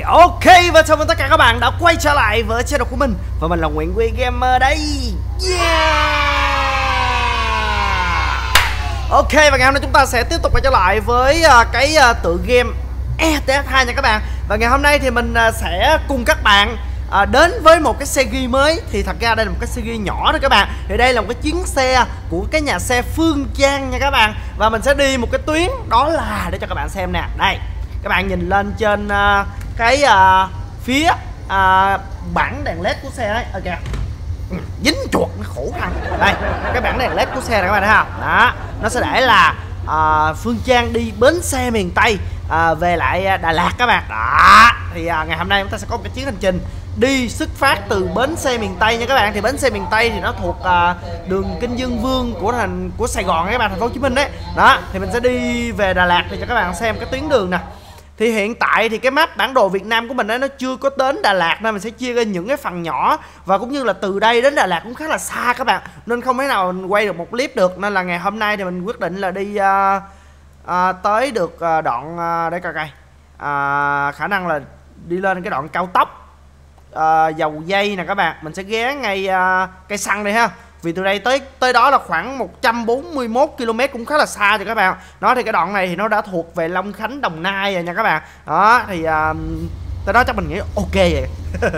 Ok và chào mừng tất cả các bạn đã quay trở lại với channel của mình. Và mình là Nguyễn Quy Gamer đây. Yeah! Ok và ngày hôm nay chúng ta sẽ tiếp tục quay trở lại với uh, cái uh, tựa game ETS2 nha các bạn. Và ngày hôm nay thì mình uh, sẽ cùng các bạn à, đến với một cái xe ghi mới. Thì thật ra đây là một cái xe ghi nhỏ đó các bạn. Thì đây là một cái chuyến xe của cái nhà xe Phương Trang nha các bạn. Và mình sẽ đi một cái tuyến đó là để cho các bạn xem nè. Đây các bạn nhìn lên trên uh, cái à, phía à, bảng đèn led của xe ấy. Ok. Ừ, dính chuột nó khổ khăn đây cái bảng đèn led của xe này các bạn thấy không? Đó nó sẽ để là à, phương trang đi bến xe miền tây à, về lại à, đà lạt các bạn. Đó thì à, ngày hôm nay chúng ta sẽ có một cái chuyến hành trình đi xuất phát từ bến xe miền tây nha các bạn. Thì bến xe miền tây thì nó thuộc à, đường kinh dương vương của thành của sài gòn các bạn thành phố hồ chí minh đấy. Đó thì mình sẽ đi về đà lạt thì cho các bạn xem cái tuyến đường nè thì hiện tại thì cái map bản đồ Việt Nam của mình ấy, nó chưa có đến Đà Lạt nên mình sẽ chia ra những cái phần nhỏ. Và cũng như là từ đây đến Đà Lạt cũng khá là xa các bạn nên không thể nào quay được một clip được. Nên là ngày hôm nay thì mình quyết định là đi uh, uh, tới được uh, đoạn uh, để coi coi. Uh, khả năng là đi lên cái đoạn cao tốc uh, dầu dây nè các bạn. Mình sẽ ghé ngay uh, cây xăng đây ha vì từ đây tới tới đó là khoảng 141 km cũng khá là xa rồi các bạn. Đó thì cái đoạn này thì nó đã thuộc về Long Khánh Đồng Nai rồi nha các bạn. Đó thì uh, tới đó chắc mình nghĩ ok vậy.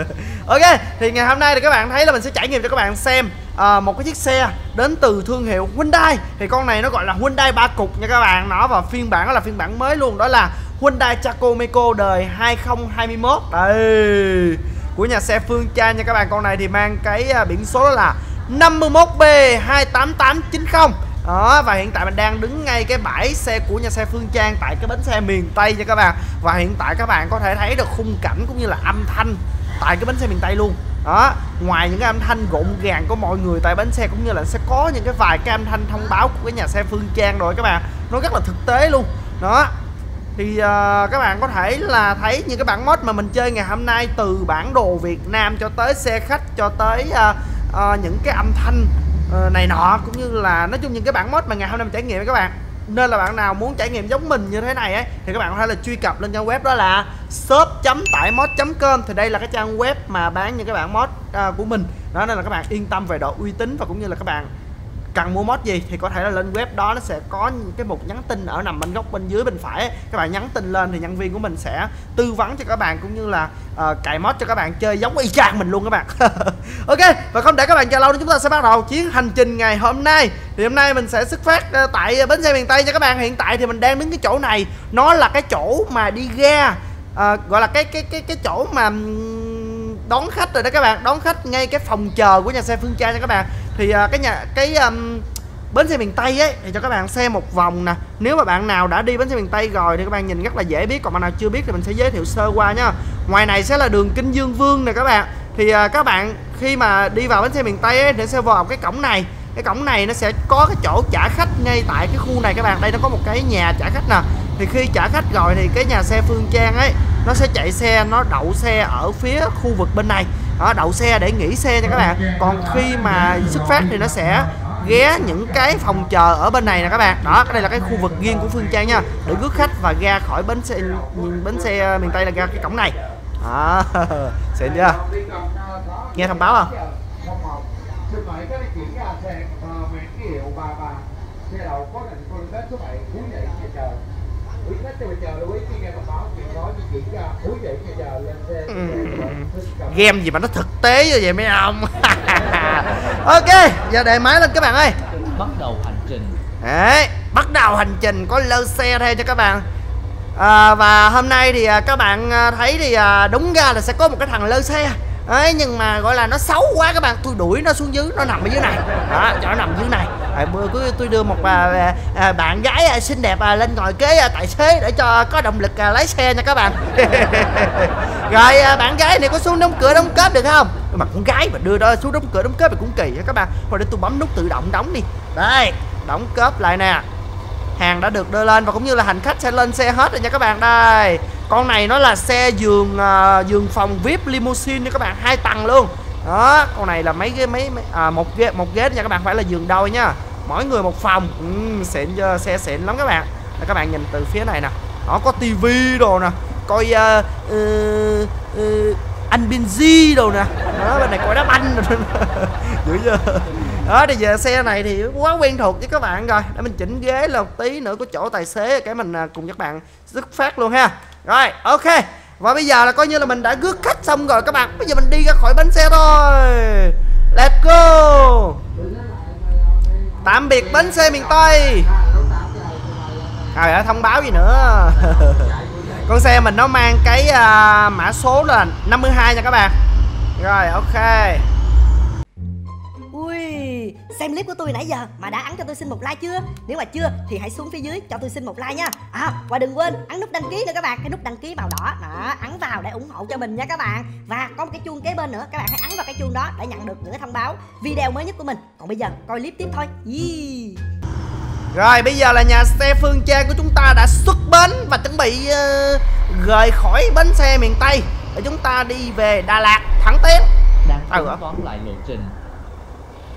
Ok thì ngày hôm nay thì các bạn thấy là mình sẽ trải nghiệm cho các bạn xem uh, một cái chiếc xe đến từ thương hiệu Hyundai. Thì con này nó gọi là Hyundai ba cục nha các bạn. Nó và phiên bản đó là phiên bản mới luôn. Đó là Hyundai Chaco Meco đời 2021 đây của nhà xe Phương Trang nha các bạn. Con này thì mang cái uh, biển số đó là 51B28890 đó và hiện tại mình đang đứng ngay cái bãi xe của nhà xe Phương Trang tại cái bến xe miền Tây nha các bạn. Và hiện tại các bạn có thể thấy được khung cảnh cũng như là âm thanh tại cái bến xe miền Tây luôn. Đó ngoài những cái âm thanh rộn ràng của mọi người tại bến xe cũng như là sẽ có những cái vài cái âm thanh thông báo của cái nhà xe Phương Trang rồi các bạn. Nó rất là thực tế luôn. Đó thì uh, các bạn có thể là thấy những cái bản mod mà mình chơi ngày hôm nay từ bản đồ Việt Nam cho tới xe khách cho tới uh, uh, những cái âm thanh uh, này nọ cũng như là nói chung những cái bản mod mà ngày hôm nay mình trải nghiệm các bạn. Nên là bạn nào muốn trải nghiệm giống mình như thế này ấy thì các bạn có thể là truy cập lên trang web đó là shop tải mod com. Thì đây là cái trang web mà bán những cái bản mod uh, của mình. Đó nên là các bạn yên tâm về độ uy tín và cũng như là các bạn cần mua mod gì thì có thể là lên web đó nó sẽ có cái mục nhắn tin ở nằm bên góc bên dưới bên phải. Các bạn nhắn tin lên thì nhân viên của mình sẽ tư vấn cho các bạn cũng như là uh, cài mod cho các bạn chơi giống y chang mình luôn các bạn. Ok và không để các bạn chờ lâu thì chúng ta sẽ bắt đầu chuyến hành trình ngày hôm nay. Thì hôm nay mình sẽ xuất phát uh, tại bến xe miền tây nha các bạn. Hiện tại thì mình đang đứng cái chỗ này nó là cái chỗ mà đi ga uh, ờ, gọi là cái cái cái cái chỗ mà đón khách rồi đó các bạn. Đón khách ngay cái phòng chờ của nhà xe phương trang nha các bạn thì uh, cái nhà cái um, bến xe miền tây ấy thì cho các bạn xem một vòng nè. Nếu mà bạn nào đã đi bến xe miền tây rồi thì các bạn nhìn rất là dễ biết còn bạn nào chưa biết thì mình sẽ giới thiệu sơ qua nhá ngoài này sẽ là đường kinh dương vương nè các bạn. Thì uh, các bạn khi mà đi vào bến xe miền tây ấy thì sẽ vào cái cổng này. Cái cổng này nó sẽ có cái chỗ trả khách ngay tại cái khu này các bạn. Đây nó có một cái nhà trả khách nè. Thì khi trả khách rồi thì cái nhà xe phương trang ấy nó sẽ chạy xe nó đậu xe ở phía khu vực bên này đó, đậu xe để nghỉ xe nha các bạn. Còn khi mà xuất phát thì nó sẽ ghé những cái phòng chờ ở bên này nè các bạn. Đó cái đây là cái khu vực riêng của phương trang nha. Để rước khách và ra khỏi bến xe bến xe ờ, miền tây là ra cái cổng này. Đó xịn chưa? Nghe thông báo không? xe xe đầu có định phương đến thứ bảy cuối dậy chờ quý khách cho bây giờ lưu ý khi nghe thông báo chuyện đó di chuyển ra cuối dậy nhà chờ lên xe. Game gì mà nó thực tế như vậy mấy ông? Ok giờ đề máy lên các bạn ơi. Bắt đầu hành trình. Đấy, bắt đầu hành trình có lơ xe theo cho các bạn. À, và hôm nay thì à, các bạn à, thấy thì à, đúng ra là sẽ có một cái thằng lơ xe. Ấy nhưng mà gọi là nó xấu quá các bạn. Tôi đuổi nó xuống dưới nó nằm ở dưới này. Đó cho nó nằm dưới này rồi bữa cứ tôi đưa một à, à, bạn gái à, xinh đẹp à, lên ngồi kế à, tài xế để cho có động lực à, lái xe nha các bạn. Rồi à, bạn gái này có xuống đóng cửa đóng cớp được không? Mà con gái mà đưa đó xuống đóng cửa đóng cớp thì cũng kỳ á các bạn. Rồi để tôi bấm nút tự động đóng đi. Đây đóng cớp lại nè. Hàng đã được đưa lên và cũng như là hành khách sẽ lên xe hết rồi nha các bạn. Đây con này nó là xe giường uh, giường phòng vip limousine nha các bạn. Hai tầng luôn đó con này là mấy cái mấy, mấy à, một ghế một ghế nha các bạn phải là giường đôi nha. Mỗi người một phòng. Ừ, xịn chưa? Xe xịn lắm các bạn. Là các bạn nhìn từ phía này nè. Nó có tivi đồ nè. Coi uh, uh, uh, anh Binz đồ nè. Đó bên này coi đá banh rồi. Dữ chưa? Đó thì giờ xe này thì quá quen thuộc với các bạn rồi. Để mình chỉnh ghế là một tí nữa có chỗ tài xế cái mình à, cùng các bạn xuất phát luôn ha. Rồi ok và bây giờ là coi như là mình đã rước khách xong rồi các bạn. Bây giờ mình đi ra khỏi bánh xe thôi. Let's go. Tạm biệt bến xe miền tây. Rồi à, thông báo gì nữa? Con xe mình nó mang cái uh, mã số là 52 nha các bạn. Rồi ok xem clip của tôi nãy giờ mà đã ấn cho tôi xin một like chưa? Nếu mà chưa thì hãy xuống phía dưới cho tôi xin một like nha. À, và đừng quên ấn nút đăng ký nữa các bạn, cái nút đăng ký màu đỏ. Đó, ấn vào để ủng hộ cho mình nha các bạn. Và có một cái chuông kế bên nữa, các bạn hãy ấn vào cái chuông đó để nhận được những cái thông báo video mới nhất của mình. Còn bây giờ coi clip tiếp thôi. Yeah. Rồi bây giờ là nhà xe Phương Trang của chúng ta đã xuất bến và chuẩn bị uh, rời khỏi bến xe miền Tây để chúng ta đi về Đà Lạt thẳng tiến. đang tính toán lại lộ trình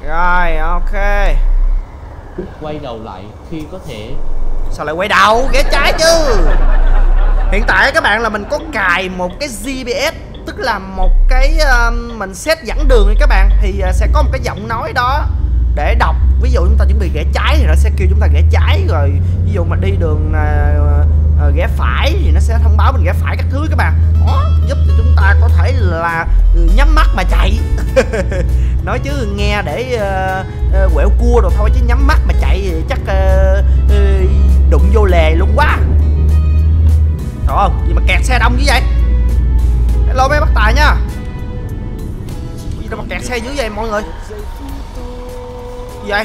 Rồi ok. quay đầu lại khi có thể. Sao lại quay đầu? Ghé trái chứ. Hiện tại các bạn là mình có cài một cái GPS Tức là một cái um, mình set dẫn đường nha các bạn. Thì uh, sẽ có một cái giọng nói đó Để đọc. Ví dụ chúng ta chuẩn bị ghé trái thì nó sẽ kêu chúng ta ghé trái. Rồi ví dụ mà đi đường uh, Ờ, uh, ghé phải thì nó sẽ thông báo mình ghé phải các thứ các bạn. Đó, giúp cho chúng ta có thể là ừ, nhắm mắt mà chạy. Nói chứ nghe để uh, uh, quẹo cua rồi thôi chứ nhắm mắt mà chạy thì chắc uh, uh, đụng vô lề luôn quá. Trời ơi, gì mà kẹt xe đông như vậy? Hello mấy bác tài nha. Gì đâu mà kẹt xe dữ vậy mọi người? Gì vậy?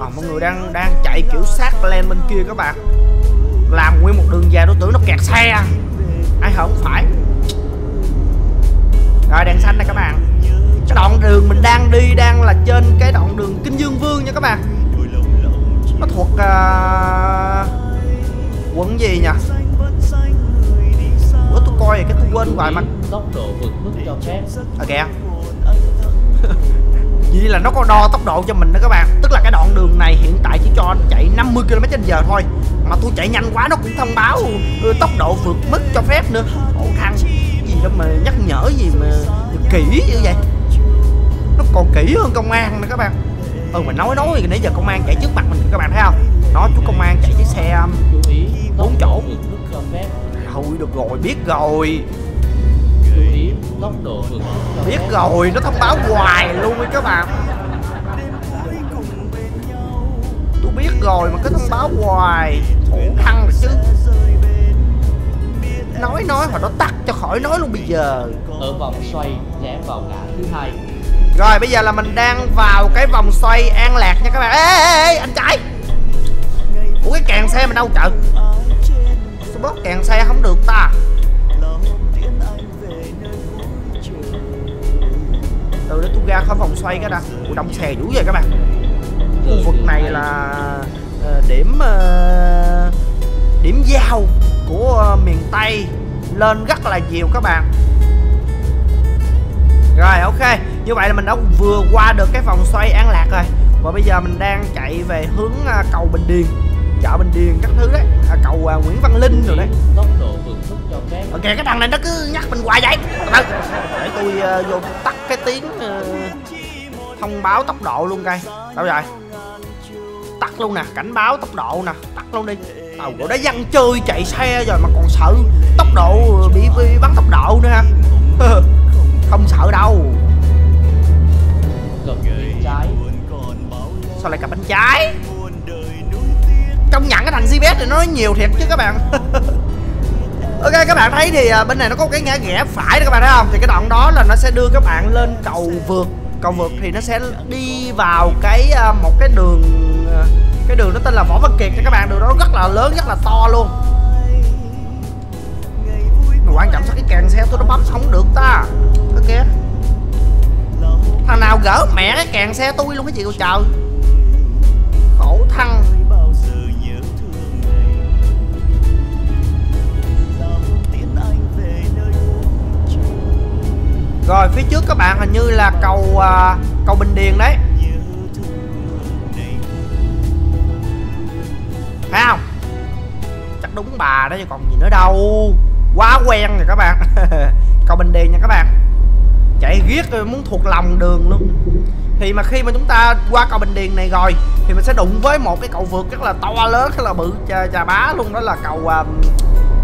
À, Mọi người đang đang chạy kiểu sát lên bên kia các bạn. Làm nguyên một đường dài tôi tưởng nó kẹt xe. Ai không phải. Rồi đèn xanh này các bạn. Cái đoạn đường mình đang đi đang là trên cái đoạn đường Kinh Dương Vương nha các bạn. Nó thuộc uh, quận gì nhỉ? Bữa tôi coi cái tôi quên hoài mà. Tốc độ vượt mức cho phép. À kìa vì là nó có đo tốc độ cho mình đó các bạn. Tức là cái đoạn đường này hiện tại chỉ cho chạy 50 km h thôi. Mà tôi chạy nhanh quá nó cũng thông báo ừ, tốc độ vượt mức cho phép nữa. Ổ thằng gì đâu mà nhắc nhở gì mà kỹ như vậy. Nó còn kỹ hơn công an nữa các bạn. Ừ mà nói nói thì nãy giờ công an chạy trước mặt mình các bạn thấy không? Nó chú công an chạy chiếc xe um, Bốn chỗ. Thôi được rồi, biết rồi. Chú ý tốc độ vượt Biết rồi nó thông báo hoài luôn ấy các bạn. Tôi biết rồi mà cứ thông báo hoài. Khổ khăn chứ. Nói nói mà nó tắt cho khỏi nói luôn bây giờ. Ở vòng xoay rẽ vào ngã thứ hai. Rồi bây giờ là mình đang vào cái vòng xoay an lạc nha các bạn. Ê ê ê anh trái Ủa cái càng xe mình đâu trời? Sao bóp càng xe không được ta Từ để tôi ra khỏi vòng xoay cái đã. Ủa đông xe dữ vậy các bạn. Khu vực này là ờ, điểm ờ, điểm giao của ờ, miền Tây. Lên rất là nhiều các bạn. Rồi ok. Như vậy là mình đã vừa qua được cái vòng xoay an lạc rồi. Và bây giờ mình đang chạy về hướng cầu Bình Điền chợ Bình Điền các thứ đấy. À, cầu ờ, Nguyễn Văn Linh rồi đấy. Tốc độ vượt mức cho phép Ok cái thằng này nó cứ nhắc mình hoài vậy. Để tôi ờ, vô tắt cái tiếng ờ, thông báo tốc độ luôn coi. Đâu rồi? Tắt luôn nè cảnh báo tốc độ nè Tắt luôn đi. Tàu của nó dân chơi chạy xe rồi mà còn sợ tốc độ bị, bị bắn tốc độ nữa ha Không sợ đâu. Sao lại cặp bên trái trong nhận cái thằng GPS thì nó nói nhiều thiệt chứ các bạn. Ok, các bạn thấy thì à, bên này nó có cái ngã rẽ phải đó các bạn thấy không? Thì cái đoạn đó là nó sẽ đưa các bạn lên cầu vượt. Cầu vượt thì nó sẽ đi vào cái à, một cái đường à, Cái đường nó tên là Võ Văn Kiệt cho các bạn. Đường đó rất là lớn, rất là to luôn. Mà quan trọng sao cái càng xe tôi nó bấm không được ta? Ok. Thằng nào gỡ mẹ cái càng xe tôi luôn cái gì trời. Khổ thăng phía trước các bạn hình như là cầu à, cầu Bình Điền đấy. Thấy không? Chắc đúng bà đó chứ còn gì nữa đâu. Quá quen rồi các bạn. Cầu bình điền nha các bạn. Chạy riết rồi muốn thuộc lòng đường luôn. Thì mà khi mà chúng ta qua cầu bình điền này rồi thì mình sẽ đụng với một cái cầu vượt rất là to lớn rất là bự chà chà bá luôn. Đó là cầu uh,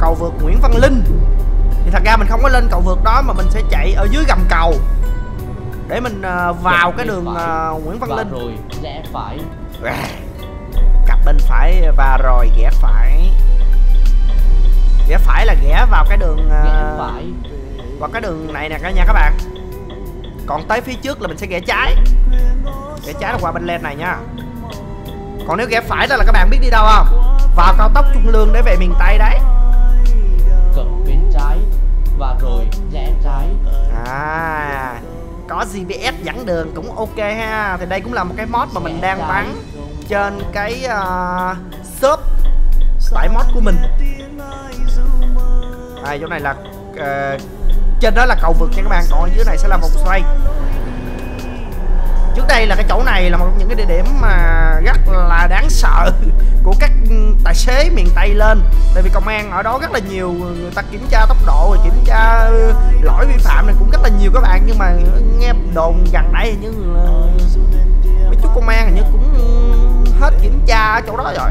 cầu vượt nguyễn văn linh thì thật ra mình không có lên cầu vượt đó mà mình sẽ chạy ở dưới gầm cầu. Để mình uh, vào Cặp cái đường phải. uh, nguyễn văn và linh. rồi rẽ phải. Cặp bên phải và rồi ghé phải. Ghé phải là ghé vào cái đường uh, phải. vào cái đường này nè cả nhà các bạn. Còn tới phía trước là mình sẽ ghé trái. Ghé trái là qua bên len này nha. Còn nếu ghé phải đó là các bạn biết đi đâu không? Vào cao tốc trung lương để về miền tây đấy. Cận bên trái và rồi rẽ trái à có gps dẫn đường cũng ok ha. Thì đây cũng là một cái mod mà mình Rẽ đang trái. bán trên cái uh, shop tải mod của mình. À, chỗ này là ờ, trên đó là cầu vượt nha các bạn. Còn ở dưới này sẽ là vòng xoay. Trước đây là cái chỗ này là một trong những cái địa điểm mà rất là đáng sợ của các ừ, tài xế miền tây lên. Tại vì công an ở đó rất là nhiều người ta kiểm tra tốc độ rồi kiểm tra lỗi vi phạm này cũng rất là nhiều các bạn. Nhưng mà nghe đồn gần đây nhưng như là mấy chú công an hình như cũng ừ, hết kiểm tra ở chỗ đó rồi.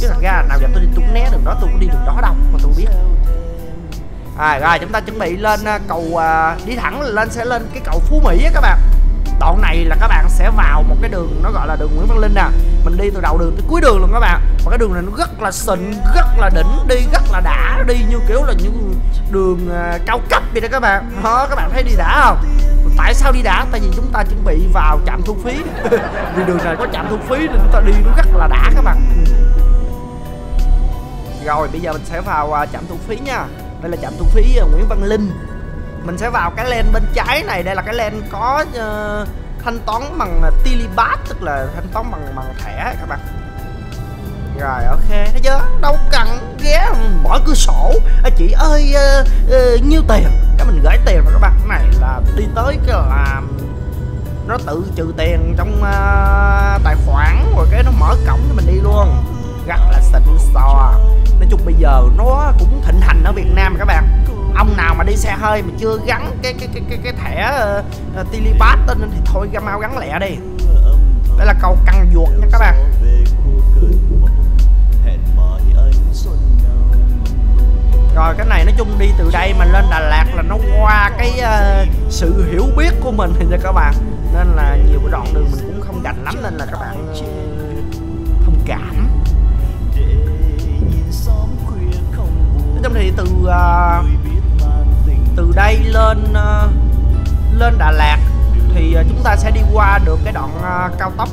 Chứ thật ra nào giờ tôi đi tôi né đường đó tôi cũng đi đường đó đâu mà tôi biết. À rồi chúng ta chuẩn bị lên à, cầu à, đi thẳng lên sẽ lên cái cầu phú mỹ á các bạn đoạn này là các bạn sẽ vào một cái đường nó gọi là đường nguyễn văn linh nè. Mình đi từ đầu đường tới cuối đường luôn các bạn. Và cái đường này nó rất là xịn rất là đỉnh đi rất là đã đi như kiểu là những đường uh, cao cấp vậy đó các bạn. Đó các bạn thấy đi đã không? Tại sao đi đã? Tại vì chúng ta chuẩn bị vào trạm thu phí. Vì đường này có trạm thu phí nên chúng ta đi nó rất là đã các bạn. Rồi bây giờ mình sẽ vào à, trạm thu phí nha. Đây là trạm thu phí à, Nguyễn Văn Linh mình sẽ vào cái len bên trái này đây là cái len có uh, thanh toán bằng Tilibat tức là thanh toán bằng bằng thẻ các bạn. Rồi ok thấy chưa? Đâu cần ghé mở cửa sổ. À, chị ơi uh, uh, nhiêu tiền? Cái mình gửi tiền vào các bạn. Cái này là đi tới cái là nó tự trừ tiền trong uh, tài khoản rồi cái nó mở cổng cho mình đi luôn. Rất là xịn sò nói chung bây giờ nó cũng thịnh hành ở Việt Nam các bạn ông nào mà đi xe hơi mà chưa gắn cái cái cái cái, cái thẻ ờ, ờ, uh, tilipat tên lên thì thôi ra mau gắn lẹ đi. Đây là cầu căng ruột nha các bạn. Rồi cái này nói chung đi từ đây mà lên Đà Lạt là nó qua cái uh, sự hiểu biết của mình nha các bạn. Nên là nhiều cái đoạn đường mình cũng không gành lắm nên là các bạn thông cảm. Nói chung thì từ uh, từ đây lên ờ, lên Đà Lạt thì ờ, chúng ta sẽ đi qua được cái đoạn ờ, cao tốc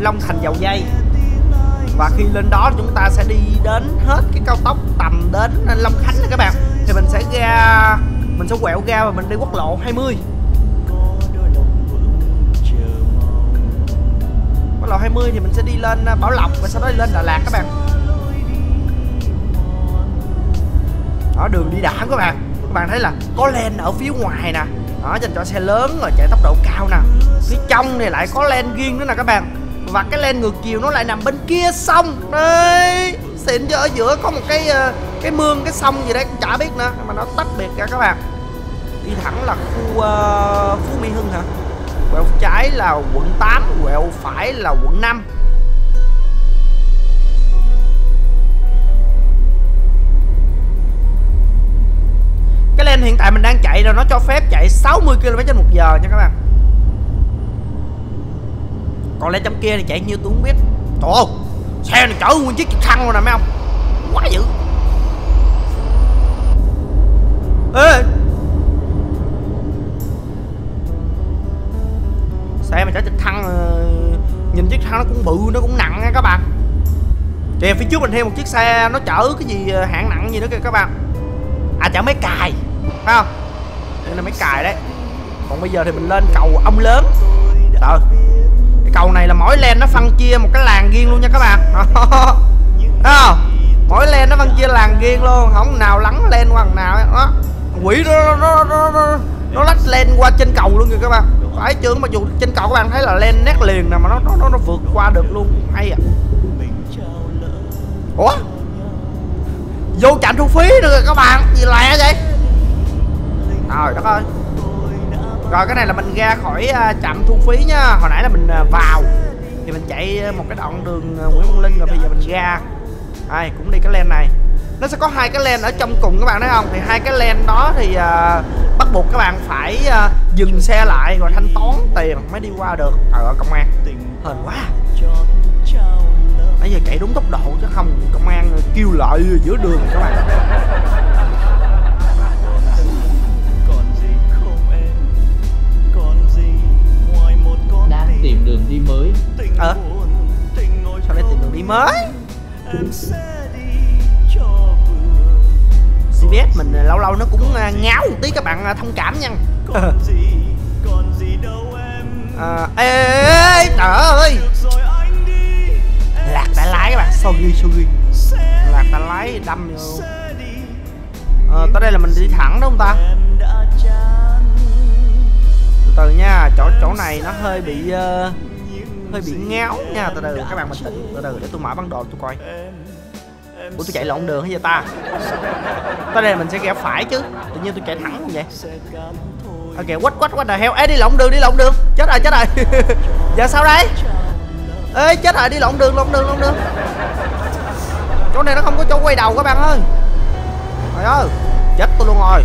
Long Thành dầu dây. Và khi lên đó chúng ta sẽ đi đến hết cái cao tốc tầm đến Long Khánh này các bạn. Thì mình sẽ ra, mình sẽ quẹo ra và mình đi quốc lộ 20 quốc lộ 20 thì mình sẽ đi lên Bảo Lộc và sau đó đi lên Đà Lạt các bạn. Đó đường đi đã các bạn. Các bạn thấy là có len ở phía ngoài nè. Đó dành cho xe lớn rồi chạy tốc độ cao nè. Phía trong này lại có len riêng nữa nè các bạn. Và cái len ngược chiều nó lại nằm bên kia sông. Đây xịn cho ở giữa có một cái ờ, cái mương cái sông gì đấy cũng chả biết nữa mà nó tách biệt ra các bạn. Đi thẳng là khu uh, Phú Mỹ Hưng hả? Quẹo trái là quận 8 quẹo phải là quận 5 lên hiện tại mình đang chạy rồi, nó cho phép chạy 60 km trên một giờ nha các bạn. Còn lên trong kia thì chạy nhiêu tôi không biết. Trời ơi, xe này chở nguyên chiếc trực thăng rồi nè, mấy ông. Quá dữ. Ê. Xe mà chở trực thăng ờ, nhìn chiếc thăng nó cũng bự, nó cũng nặng nha các bạn. Kìa, phía trước mình thêm một chiếc xe, nó chở cái gì ờ, hạng nặng gì nữa kìa các bạn. À chở máy cài phải không? Đây là máy cài đấy. Còn bây giờ thì mình lên cầu ông lớn. Đó cái cầu này là mỗi len nó phân chia một cái làng riêng luôn nha các bạn. Đó mỗi len nó phân chia làng riêng luôn. Không nào lắng len qua nào đó. Quỷ nó nó nó nó, nó lách len qua trên cầu luôn kìa các bạn. Phải chưa mặc dù trên cầu các bạn thấy là len nét liền nè mà nó nó nó, nó vượt qua được luôn. Hay à. Ủa? Vô trạm thu phí nữa rồi các bạn. Gì lẹ vậy? Trời đất ơi. Rồi cái này là mình ra khỏi à, trạm thu phí nhá hồi nãy là mình à, vào. Thì mình chạy một cái đoạn đường à, Nguyễn Văn Linh rồi bây giờ mình ra. Đây cũng đi cái lane này. Nó sẽ có hai cái lane ở trong cùng các bạn thấy không? Thì hai cái lane đó thì uh, bắt buộc các bạn phải uh, dừng xe lại rồi thanh toán tiền mới đi qua được. Ở công an. Hên quá. Nãy giờ chạy đúng tốc độ chứ không công an kêu lại giữa đường các bạn. Tìm đường đi mới. Ờ. sao lại tìm đường đi mới? CVS mình lâu lâu nó cũng à, ngáo một tí các bạn à, thông cảm nha. À, ê, ê, ê, trời ơi. Lạc đã lái các bạn. sorry sorry. lạc đã lái đâm vô. ờ, tới đây là mình đi thẳng đúng không ta từ nha chỗ chỗ này nó hơi bị uh, hơi bị ngáo nha. Từ từ các bạn bình tĩnh. Từ từ để tôi mở bản đồ tôi coi. Ủa tôi chạy lộn đường hay vậy ta? Tới đây mình sẽ ghé phải chứ. Tự nhiên tôi chạy thẳng không vậy. Ok quất quất quách. Là heo. Ê đi lộn đường đi lộn đường. Chết rồi chết rồi. Giờ sao đây ê chết rồi đi lộn đường lộn đường lộn đường. Chỗ này nó không có chỗ quay đầu các bạn ơi. Trời ơi chết tôi luôn rồi.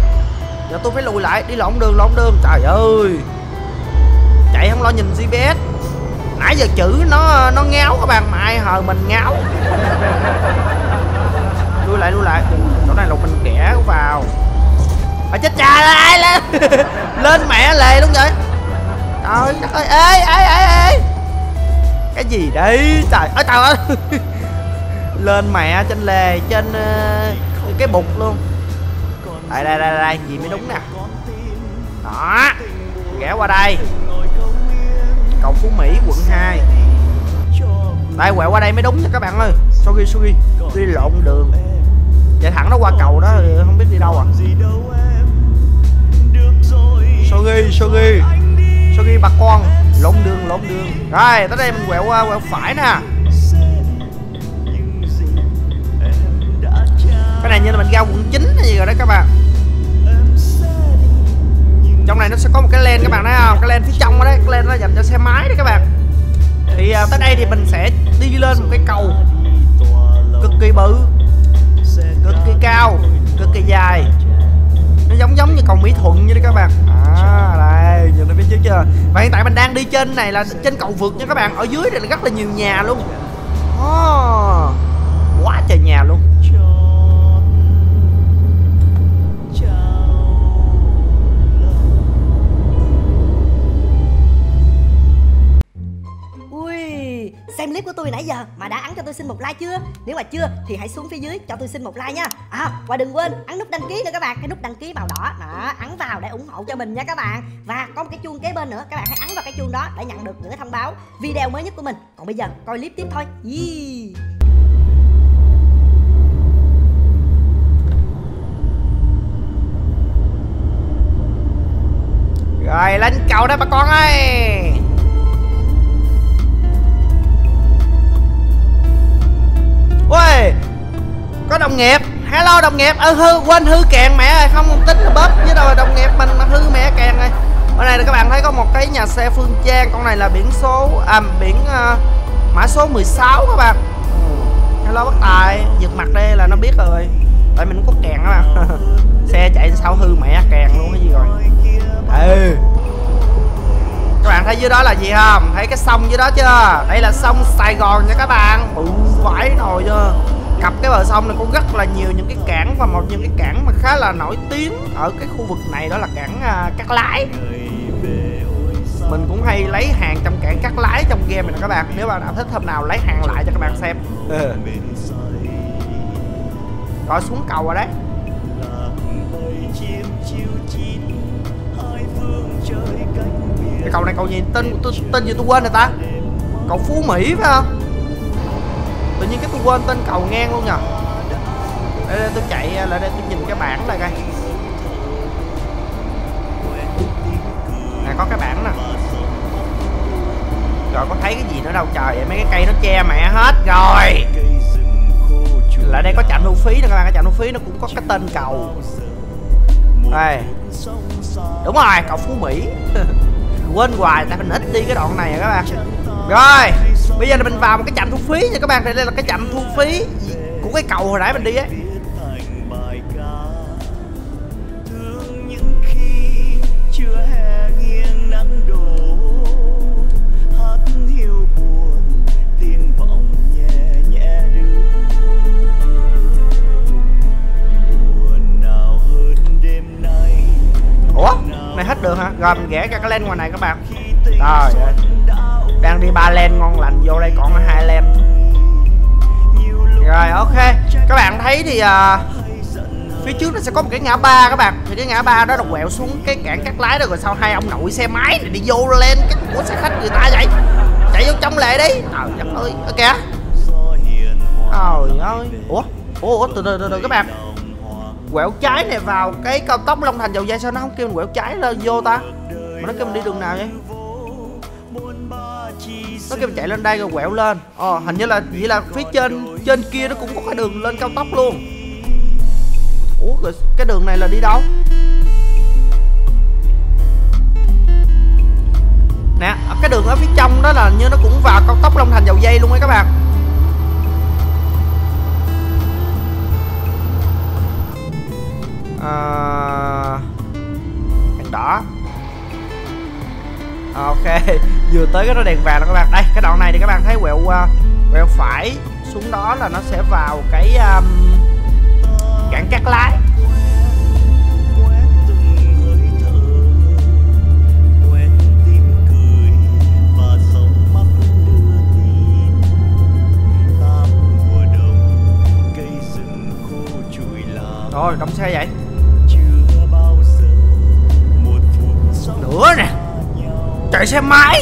Giờ tôi phải lùi lại. Đi lộn đường lộn đường. Trời ơi chạy không lo nhìn gps nãy giờ chữ nó nó ngáo các bạn mà ai hờ mình ngáo. Lui lại lui lại. Chỗ này lục mình kẻ vào. À chết cha ai lên? Lên mẹ lề luôn vậy. Trời đất ơi ê ê ê ê cái gì đấy? Trời ơi trời ơi. Lên mẹ trên lề trên uh, cái bục luôn. Đây đây đây đây gì mới đúng nè. Đó ghé qua đây cầu phú mỹ, quận 2 đây, quẹo qua đây mới đúng nha các bạn ơi. Sorry sorry đi lộn đường. Chạy thẳng nó qua cầu đó ừ, không biết đi đâu à. Sorry sorry sorry bà con, lộn đường lộn đường. Rồi, tới đây mình quẹo qua, quẹo phải nè. Cái này như là mình ra quận 9 hay gì rồi đó các bạn trong này nó sẽ có một cái len các bạn thấy không? Cái len phía trong đó đấy. Cái len nó dành cho xe máy đấy các bạn. Thì à, tới đây thì mình sẽ đi lên một cái cầu cực kỳ bự cực kỳ cao cực kỳ dài. Nó giống giống như cầu mỹ thuận như đấy các bạn. À đây nhìn nó phía trước chưa? Và hiện tại mình đang đi trên này là trên cầu vượt nha các bạn. Ở dưới này là rất là nhiều nhà luôn. Oh, quá trời nhà luôn. Xem clip của tôi nãy giờ mà đã ấn cho tôi xin một like chưa? Nếu mà chưa thì hãy xuống phía dưới cho tôi xin một like nha. À, và đừng quên ấn nút đăng ký nữa các bạn, cái nút đăng ký màu đỏ. Đó, ấn vào để ủng hộ cho mình nha các bạn. Và có một cái chuông kế bên nữa, các bạn hãy ấn vào cái chuông đó để nhận được những cái thông báo video mới nhất của mình. Còn bây giờ coi clip tiếp thôi. Yeah. Rồi lên cầu đó bà con ơi Ui Có đồng nghiệp. Hello đồng nghiệp. Ơ hư quên hư kèn mẹ rồi Không tính là bóp với đâu đồng nghiệp mình mà hư mẹ kèn rồi Ở này là các bạn thấy có một cái nhà xe Phương Trang Con này là biển số À biển uh, Mã số 16 các bạn. Hello bác Tài Giật mặt đây là nó biết rồi. Tại mình cũng có kèn các mà Xe chạy sao hư mẹ kèn luôn cái gì rồi? Ê Các bạn thấy dưới đó là gì không? Thấy cái sông dưới đó chưa? Đây là sông Sài Gòn nha các bạn. Ừ vãi rồi chưa Cặp cái bờ sông này cũng rất là nhiều những cái cảng Và một những cái cảng mà khá là nổi tiếng Ở cái khu vực này đó là cảng uh, Cát Lái. Mình cũng hay lấy hàng trong cảng cắt Lái trong game này các bạn. Nếu bạn nào thích hôm nào lấy hàng lại cho các bạn xem. Ừ. Rồi xuống cầu rồi đấy. Cái cầu này cầu gì? Tên tên gì tôi quên rồi ta? Cầu phú mỹ phải không? Tự nhiên cái tôi quên tên cầu ngang luôn nhờ. Đây, đây tôi chạy à, lại đây tôi nhìn cái bảng này coi. Này có cái bảng nè. Rồi có thấy cái gì nữa đâu trời vậy mấy cái cây nó che mẹ hết rồi. Lại đây có trạm thu phí nè các bạn cái trạm thu phí nó cũng có cái tên cầu. Đây. Đúng rồi cầu phú mỹ. Quên hoài tại mình ít đi cái đoạn này rồi các bạn. Rồi bây giờ là mình vào một cái trạm thu phí nha các bạn. Đây là cái trạm thu phí của cái cầu hồi nãy mình đi ấy ủa? Này hết đường hả? Rồi, mình ghé ra cái len ngoài này các bạn. Rồi đang đi ba len ngon lành vô đây còn hai len. Rồi ok. Các bạn thấy thì uh, phía trước nó sẽ có một cái ngã ba các bạn. Thì cái ngã ba đó là quẹo xuống cái cảng cắt lái đó rồi sau hai ông nội xe máy này đi vô lên cái của xe khách người ta vậy. Chạy vô trong lệ đi. Trời đất ơi ở kìa. Trời ơi. Ủa? Ủa ủa, từ từ từ từ các bạn. Quẹo trái này vào cái cao tốc long thành dầu dây sao nó không kêu mình quẹo trái lên vô ta? Mà nó kêu mình đi đường nào vậy? Nó kêu chạy lên đây rồi quẹo lên. Ờ hình như là vậy là phía trên trên kia nó cũng có cái đường lên cao tốc luôn. Ủa rồi cái đường này là đi đâu? Nè à, cái đường ở phía trong đó là như nó cũng vào cao tốc long thành dầu dây luôn ấy các bạn. À, đèn đỏ ok vừa tới cái đó đèn vàng rồi các bạn. Đây cái đoạn này thì các bạn thấy quẹo uh, quẹo phải xuống đó là nó sẽ vào cái um, cản cắt lái.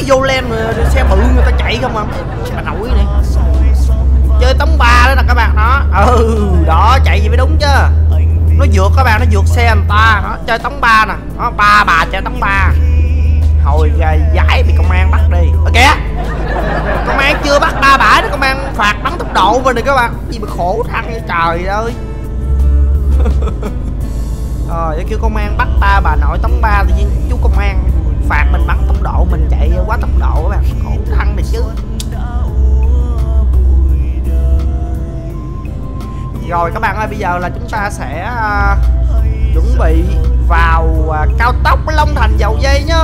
Vô lem xe bự người ta chạy không mà bà nội này. Chơi tống ba đó nè các bạn đó. Ừ đó chạy gì mới đúng chứ. Nó vượt các bạn nó vượt xe người ta nó chơi tống ba nè. Đó ba bà chơi tống ba. Hồi giải bị công an bắt đi. Ở kìa. Công an chưa bắt ba bà, nữa công an phạt bắn tốc độ mà này các bạn. Gì mà khổ thân vậy trời ơi. Ờ kêu công an bắt ba bà nội tống ba tự nhiên chú công an phạt mình bắn độ mình chạy quá tốc độ các bạn. Khổ thân này chứ. Rồi các bạn ơi bây giờ là chúng ta sẽ à, chuẩn bị vào à, cao tốc Long Thành dầu dây nhá.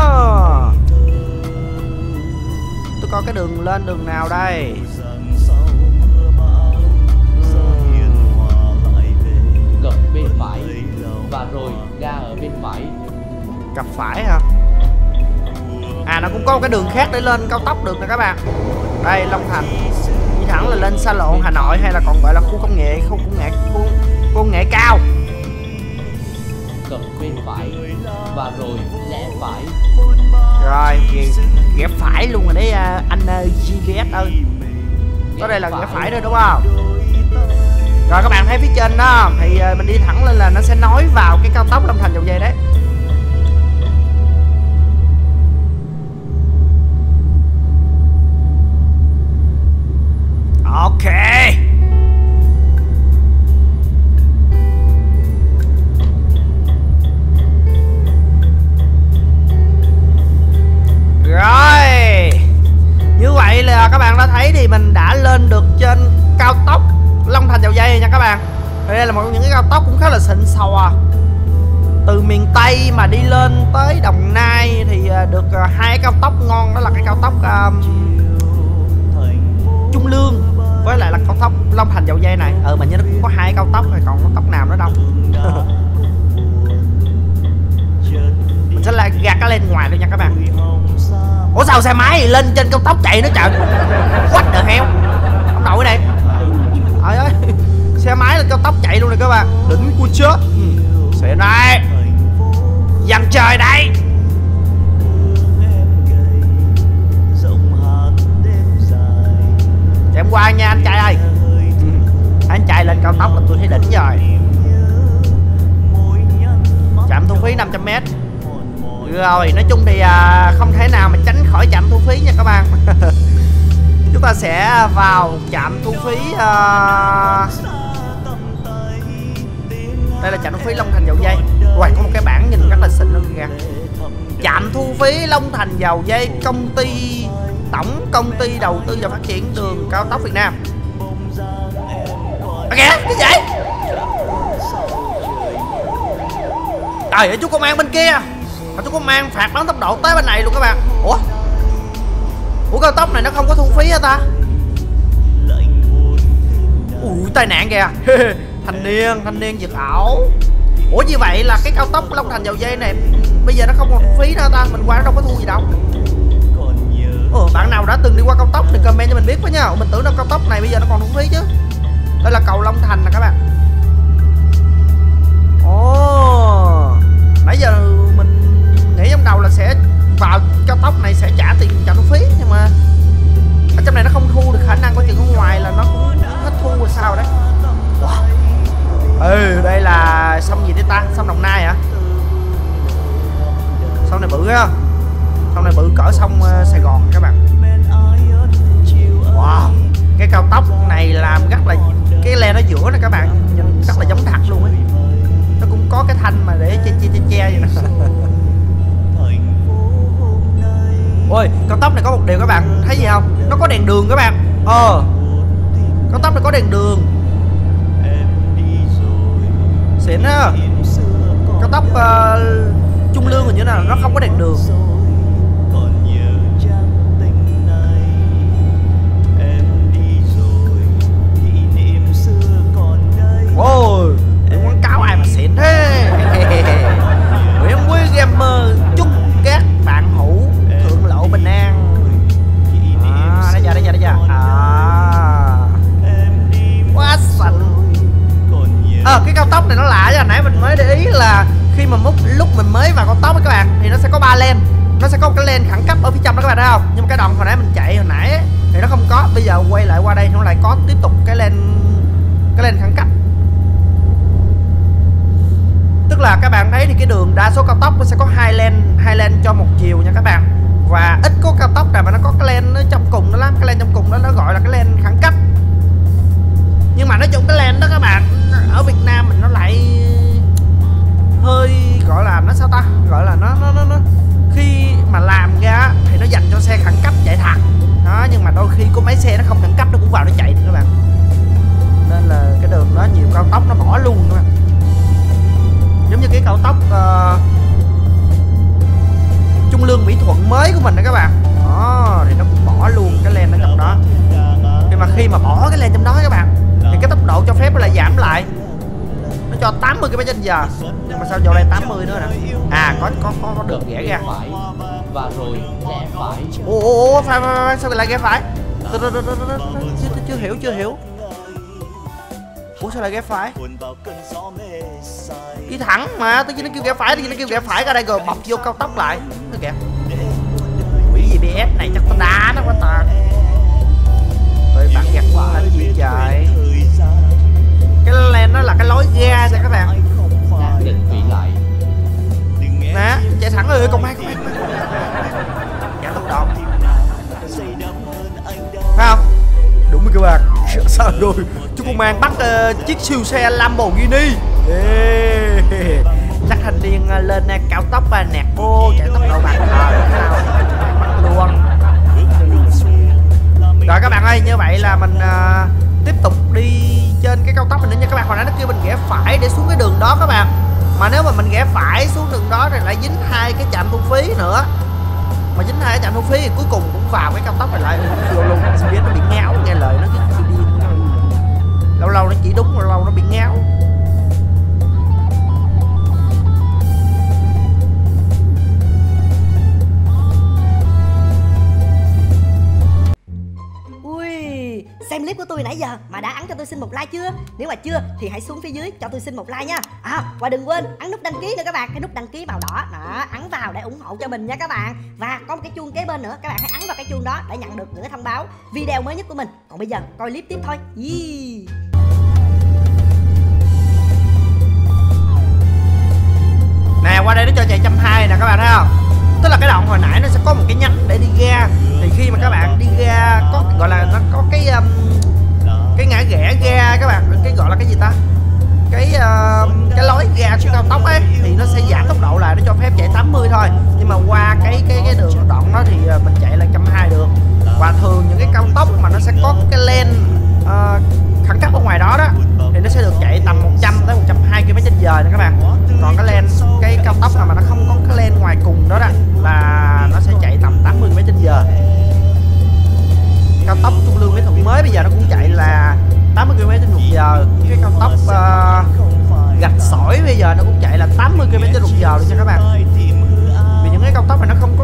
Tôi coi cái đường lên đường nào đây. Cập bên phải Và rồi ga ở bên phải. Cặp phải hả à nó cũng có một cái đường khác để lên cao tốc được nè các bạn. Đây Long Thành. Đi thẳng là lên xa lộ Hà Nội hay là còn gọi là khu công nghệ khu công nghệ khu, công nghệ cao. Cập bên phải Và rồi rẽ phải. Rồi ghé, ghé phải luôn rồi đấy à, anh à, GPS ơi. Có đây là ghé phải. rồi đúng không? Rồi các bạn thấy phía trên đó thì à, mình đi thẳng lên là nó sẽ nối vào cái cao tốc Long Thành dầu dây đấy còn những cái cao tốc cũng khá là xịn sò à. Từ miền Tây mà đi lên tới Đồng Nai thì à, được à, hai cao tốc ngon đó là cái cao tốc um, Trung Lương với lại là cao tốc Long Thành Dầu Dây này. Ừ mà như nó cũng có hai cao tốc rồi còn cao tốc nào nữa đâu. Mình sẽ là gạt cái lên ngoài luôn nha các bạn. Ủa sao xe máy lên trên cao tốc chạy nó trời? Quách the heo Ông nội này Trời ơi. Xe máy lên cao tốc chạy luôn này các bạn. Đỉnh của chết ừ. Xịn đây Dằn trời đây. Em qua nha anh trai ơi ừ. Anh chạy lên cao tốc là tôi thấy đỉnh rồi. Trạm thu phí 500m Rồi nói chung thì à, không thể nào mà tránh khỏi trạm thu phí nha các bạn. Chúng ta sẽ vào trạm thu phí à, đây là trạm thu phí long thành dầu dây. Uầy, có một cái bảng nhìn rất là xịn luôn kìa. Trạm thu phí long thành dầu dây công ty tổng công ty đầu tư và phát triển đường cao tốc việt nam. À kìa cái gì? Trời ơi chú công an bên kia. Mà chú công an phạt bắn tốc độ tới bên này luôn các bạn. Ủa? Ủa cao tốc này nó không có thu phí hả ta? Ủa tai nạn kìa. thanh niên thanh niên giật ẩu ủa như vậy là cái cao tốc long thành dầu dây này bây giờ nó không còn phí nữa ta mình qua nó đâu có thu gì đâu. Ồ, bạn nào đã từng đi qua cao tốc thì comment cho mình biết với nha. Mình tưởng là cao tốc này bây giờ nó còn thu phí chứ. Đây là cầu long thành nè các bạn. Ồ nãy giờ mình nghĩ trong đầu là sẽ vào cao tốc này sẽ trả tiền trạm thu phí nhưng mà ở trong này nó không thu được khả năng có chuyện ở ngoài là nó cũng hết thu rồi sao đấy. Wow ừ đây là sông gì đấy ta? Sông đồng nai hả? Sông này bự á. Sông này bự cỡ sông ờ, sài gòn các bạn. Wow, cái cao tốc này làm rất là, cái le nó giữa này các bạn. Nhìn rất là giống thật luôn ấy nó cũng có cái thanh mà để che che che che vậy nè. Ôi, cao tốc này có một điều các bạn, thấy gì không? Nó có đèn đường các bạn. Ờ cao tốc này có đèn đường xịn á. Cao tốc uh, trung lương hình như là nó không có đèn đường Wow, quảng cáo ai mà xịn thế? Nguyễn Quý Gamer Ờ, cái cao tốc này nó lạ chứ, hồi nãy mình mới để ý là khi mà múc lúc mình mới vào cao tốc các bạn thì nó sẽ có ba len. Nó sẽ có một cái len khẩn cấp ở phía trong đó các bạn thấy không? Nhưng mà cái đoạn hồi nãy mình chạy hồi nãy ấy, thì nó không có. Bây giờ quay lại qua đây nó lại có tiếp tục cái len cái len khẩn cấp. Tức là các bạn thấy thì cái đường đa số cao tốc nó sẽ có hai len hai len cho một chiều nha các bạn. Và ít có cao tốc nào mà nó có cái len ở trong cùng đó lắm. Cái len trong cùng đó nó gọi là cái len khẩn cấp nhưng mà nói chung cái len đó các bạn ở Việt Nam mình nó lại hơi gọi là nó sao ta? Gọi là nó nó nó, nó khi mà làm ra thì nó dành cho xe khẩn cấp chạy thật đó nhưng mà đôi khi có mấy xe nó không khẩn cấp nó cũng vào nó chạy được các bạn. Nên là cái đường đó nhiều cao tốc nó bỏ luôn các bạn. Giống như cái cao tốc uh, trung lương mỹ thuận mới của mình đó các bạn. Đó thì nó cũng bỏ luôn cái len ở trong đó. Nhưng mà khi mà bỏ cái len trong đó các bạn thì cái tốc độ cho phép nó lại giảm lại. Nó cho 80 km trên giờ. Nhưng mà sao vào đây 80 nữa nè? À có có có, có đường ghẻ ra. Và rồi rẽ phải. Ồ ồ ồ phải, phải, phải, sao lại ghé phải? Chưa, chưa hiểu chưa hiểu. Ủa sao lại ghé phải? Đi thẳng mà tự nhiên nó kêu ghé phải tự nhiên nó kêu ghé phải. Ra đây rồi bọc vô cao tốc lại. Nó kìa. Quỷ gì bs này chắc có đá nó quá ta rồi. Chú công an bắt uh, chiếc siêu xe Lamborghini Ê, chắc thanh niên uh, lên uh, cao tốc và nẹt vô chạy tốc độ bằng bắt luôn. Rồi các bạn ơi như vậy là mình uh, tiếp tục đi trên cái cao tốc mình nữa nha các bạn. Hồi nãy nó kêu mình ghé phải để xuống cái đường đó các bạn. Mà nếu mà mình ghé phải xuống đường đó thì lại dính hai cái trạm thu phí nữa. Mà dính hai cái trạm thu phí thì cuối cùng cũng vào cái cao tốc này lại. Luôn. Luôn biết nó bị ngáo nghe lời nó cứ lâu lâu nó chỉ đúng lâu lâu nó bị ngáo Ui, xem clip của tôi nãy giờ mà đã ấn cho tôi xin một like chưa? Nếu mà chưa thì hãy xuống phía dưới cho tôi xin một like nha. À, và đừng quên ấn nút đăng ký nữa các bạn, cái nút đăng ký màu đỏ. Đó, ấn vào để ủng hộ cho mình nha các bạn. Và có một cái chuông kế bên nữa, các bạn hãy ấn vào cái chuông đó để nhận được những cái thông báo video mới nhất của mình. Còn bây giờ coi clip tiếp thôi. Yeah. Nè qua đây nó cho chạy trăm hai nè các bạn thấy không? Tức là cái đoạn hồi nãy nó sẽ có một cái nhánh để đi ra thì khi mà các bạn đi ra có gọi là nó có cái um, cái ngã rẽ ga các bạn cái gọi là cái gì ta? Cái ờ, cái lối ra xuống cao tốc ấy thì nó sẽ giảm tốc độ lại nó cho phép chạy 80 thôi. Nhưng mà qua cái cái cái đường đoạn đó thì ờ, mình chạy là 120 được. Và thường những cái cao tốc mà nó sẽ có cái len uh, khẩn cấp ở ngoài đó đó thì nó sẽ được chạy tầm 100 tới 120 km giờ nha các bạn. Còn cái len cái cao tốc mà mà nó không có cái len ngoài cùng đó đó là nó sẽ chạy tầm 80 km giờ. Cao tốc trung lương mỹ thuận mới bây giờ nó cũng chạy là 80 km trên một giờ. Cái cao tốc uh, gạch sỏi bây giờ nó cũng chạy là 80 km trên một giờ luôn nha các bạn. Vì những cái cao tốc này nó không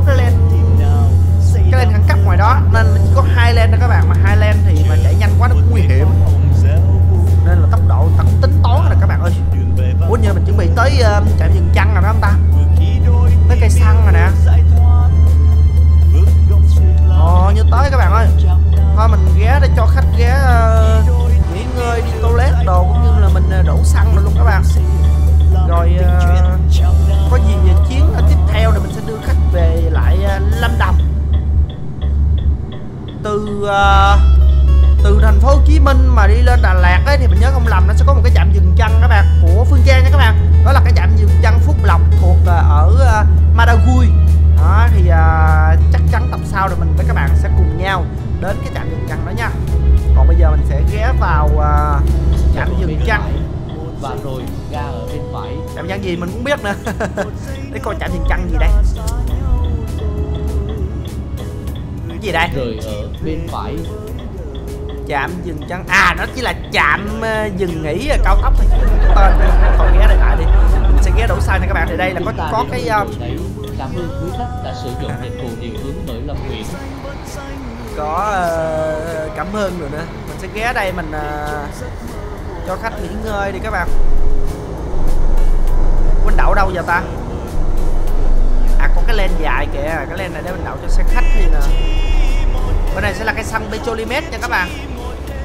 lên Đà Lạt ấy thì mình nhớ không lầm nó sẽ có một cái trạm dừng chân các bạn của Phương Trang nha các bạn. Đó là cái trạm dừng chân Phúc Lộc thuộc ờ, ở ờ, Madagui. Đó thì ờ, chắc chắn tập sau rồi mình với các bạn sẽ cùng nhau đến cái trạm dừng chân đó nha. Còn bây giờ mình sẽ ghé vào ờ, trạm dừng chân. Và rồi ga ở bên phải. Trạm dừng gì mình cũng biết nữa. Để coi trạm dừng chân gì đây? Cái gì đây? Rời ở bên phải chạm dừng chân. À nó chỉ là chạm ờ, dừng nghỉ cao tốc thôi. Tên thôi ghé đây lại đi mình sẽ ghé đổ xăng nha các bạn. Thì đây là có có cái um... cảm ơn quý khách đã sử dụng dịch vụ điều hướng bởi Lâm Nguyễn có uh, cảm ơn rồi nữa mình sẽ ghé đây mình uh, cho khách nghỉ ngơi đi các bạn. Quên đậu đâu giờ ta? À có cái len dài kìa. Cái len này để mình đậu cho xe khách thì nè. Bên này sẽ là cây xăng Petrolimet nha các bạn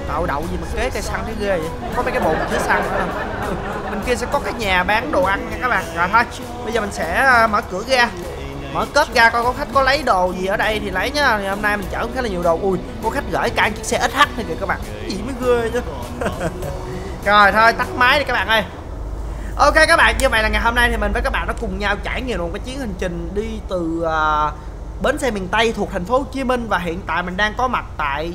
tạo đậu gì mà kế cây xăng thấy ghê vậy? Có mấy cái bồn chứa xăng nữa ừ, bên kia sẽ có cái nhà bán đồ ăn nha các bạn. Rồi thôi bây giờ mình sẽ ờ, mở cửa ra. Mở cốp ra coi có khách có lấy đồ gì ở đây thì lấy nhá. Thì hôm nay mình chở khá là nhiều đồ. Ui có khách gửi cả chiếc xe SH này kìa các bạn. Cái gì mới ghê chứ? Rồi thôi tắt máy đi các bạn ơi. Ok các bạn, như vậy là ngày hôm nay thì mình với các bạn đã cùng nhau trải nghiệm một cái chuyến hành trình đi từ uh, bến xe miền Tây thuộc thành phố Hồ Chí Minh và hiện tại mình đang có mặt tại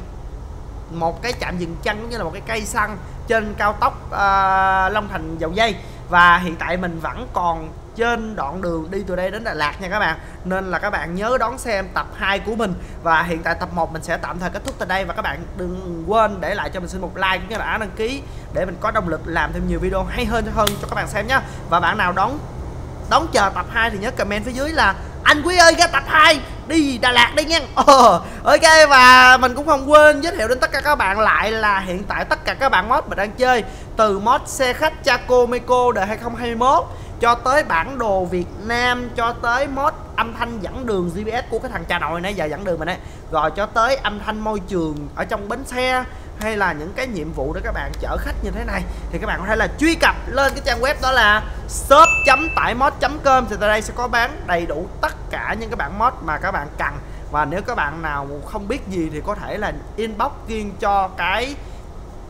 một cái trạm dừng chân cũng như là một cái cây xăng trên cao tốc à, Long Thành dầu dây. Và hiện tại mình vẫn còn trên đoạn đường đi từ đây đến Đà Lạt nha các bạn. Nên là các bạn nhớ đón xem tập 2 của mình. Và hiện tại tập 1 mình sẽ tạm thời kết thúc tại đây. Và các bạn đừng quên để lại cho mình xin một like cũng như là đăng ký để mình có động lực làm thêm nhiều video hay hơn hơn cho các bạn xem nhé và bạn nào đón đón chờ tập 2 thì nhớ comment phía dưới là anh quý ơi ra tập 2 đi Đà Lạt đi nha. Ờ, ok và mình cũng không quên giới thiệu đến tất cả các bạn lại là hiện tại tất cả các bạn mod mình đang chơi từ mod xe khách Chaco Meco đời 2021 cho tới bản đồ Việt Nam cho tới mod âm thanh dẫn đường GPS của cái thằng cha nội nãy giờ dẫn đường mình ấy rồi cho tới âm thanh môi trường ở trong bến xe hay là những cái nhiệm vụ để các bạn chở khách như thế này, thì các bạn có thể là truy cập lên cái trang web đó là shop tải mod com. Thì tại đây sẽ có bán đầy đủ tất cả những cái bản mod mà các bạn cần. Và nếu các bạn nào không biết gì thì có thể là inbox riêng cho cái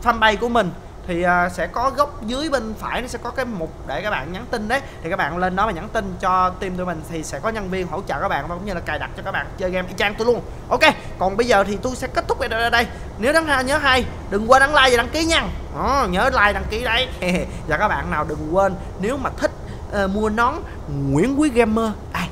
fanpage của mình thì uh, sẽ có góc dưới bên phải nó sẽ có cái mục để các bạn nhắn tin đấy. Thì các bạn lên đó mà nhắn tin cho team tụi mình thì sẽ có nhân viên hỗ trợ các bạn và cũng như là cài đặt cho các bạn chơi game y chang tôi luôn. Ok còn bây giờ thì tôi sẽ kết thúc video ở đây. Nếu đáng hay nhớ hay đừng quên đăng like và đăng ký nha. Đó, nhớ like đăng ký đấy. Và các bạn nào đừng quên nếu mà thích uh, mua nón Nguyễn Quý Gamer à,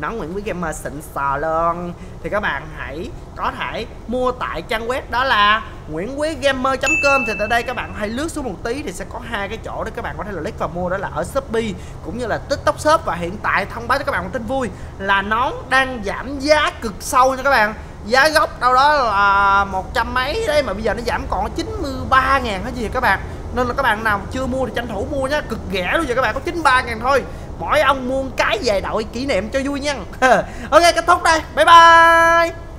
ý, nón Nguyễn Quý Gamer xịn sò luôn. Thì các bạn hãy có thể mua tại trang web đó là nguyễn quý gamer.com thì tại đây các bạn hãy lướt xuống một tí thì sẽ có hai cái chỗ để các bạn có thể là click vào mua. Đó là ở Shopee cũng như là TikTok Shop. Và hiện tại thông báo cho các bạn một tin vui là nón đang giảm giá cực sâu nha các bạn. Giá gốc đâu đó là một trăm mấy đấy mà bây giờ nó giảm còn 93 ngàn hay gì các bạn. Nên là các bạn nào chưa mua thì tranh thủ mua nhá cực rẻ luôn giờ các bạn có 93 ngàn thôi mỗi ông mua cái về đội kỷ niệm cho vui nha. Ok, kết thúc đây. Bye bye.